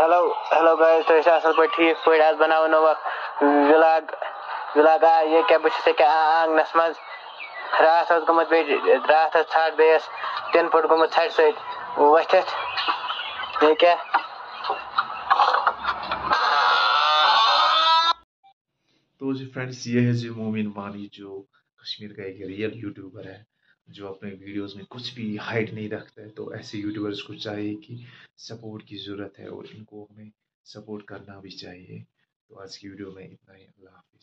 Hello hello guys तो ऐसे असल पे ठीक पे आज बनाओ नो व्लॉग व्लॉग आ ये क्या बस से क्या आंगनस मज रात गमत बे रात छाड़ बेस तीन फुट गमत छाड़ सहित वथित ये क्या? तो जी फ्रेंड्स, ये है जो मोमिन वानी जो कश्मीर का एक रियल यूट्यूबर है। जो अपने वीडियोस में कुछ भी हाइड नहीं रखता है तो ऐसे यूट्यूबर्स को चाहिए कि सपोर्ट की ज़रूरत है और इनको हमें सपोर्ट करना भी चाहिए। तो आज की वीडियो में इतना ही। अल्लाह हाफिज़।